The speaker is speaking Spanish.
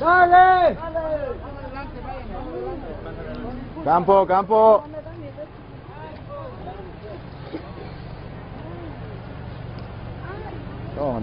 ¡Dale! Campo, campo. Vamos,